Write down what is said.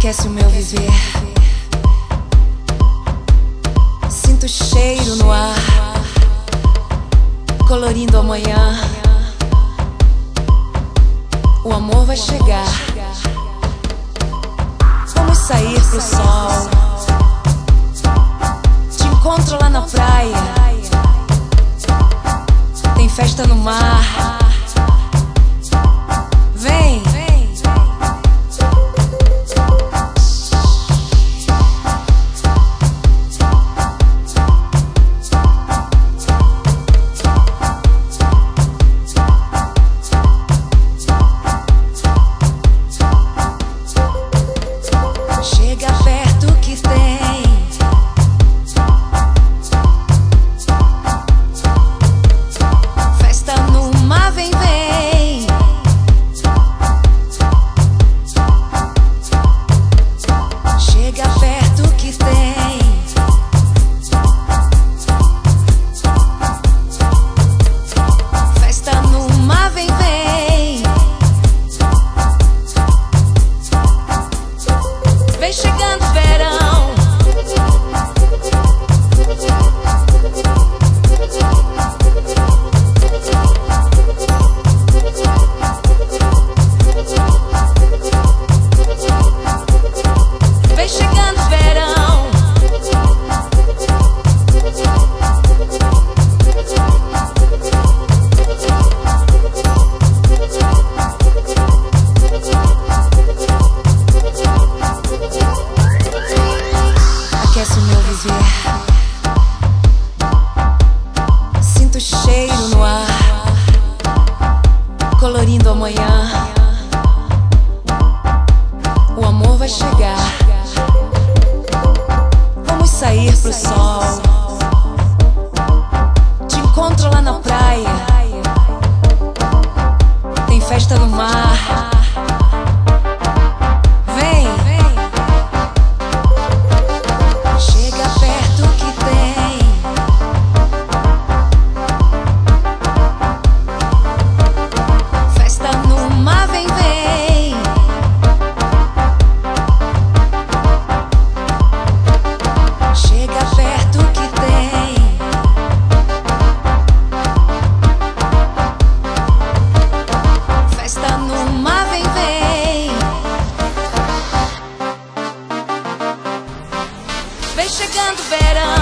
aquece o meu viver. Sinto cheiro no ar, colorindo amanhã. O amor vai chegar. Vamos sair pro sol. Te encontro lá na praia. Tem festa no mar. chegar. Vamos sair pro sol. Te encontro lá na praia. Tem festa no mar. chegando o verão.